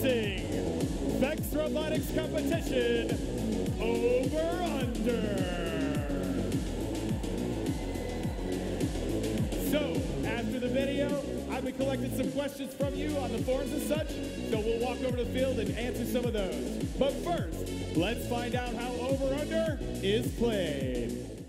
Vex Robotics competition, Over Under. So, after the video, I've been collecting some questions from you on the forums and such, so we'll walk over to the field and answer some of those. But first, let's find out how Over Under is played.